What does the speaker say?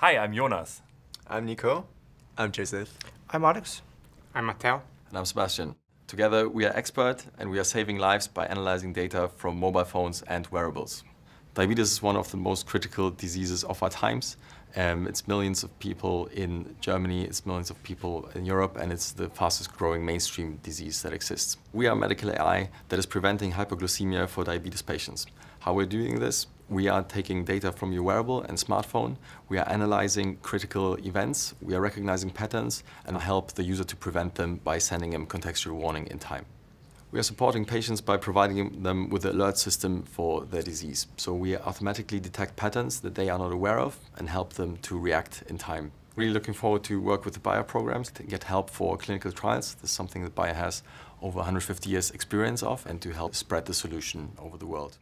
Hi, I'm Jonas. I'm Nico. I'm Joseph. I'm Alex. I'm Matteo. And I'm Sebastian. Together we are xbird and we are saving lives by analyzing data from mobile phones and wearables. Diabetes is one of the most critical diseases of our times. Um, it's millions of people in Germany, it's millions of people in Europe, and it's the fastest growing mainstream disease that exists. We are medical AI that is preventing hypoglycemia for diabetes patients. How we're doing this? We are taking data from your wearable and smartphone, we are analyzing critical events, we are recognizing patterns, and help the user to prevent them by sending them contextual warning in time. We are supporting patients by providing them with an alert system for their disease. So we automatically detect patterns that they are not aware of and help them to react in time. Really looking forward to work with the Bayer programs to get help for clinical trials. This is something that Bayer has over 150 years experience of and to help spread the solution over the world.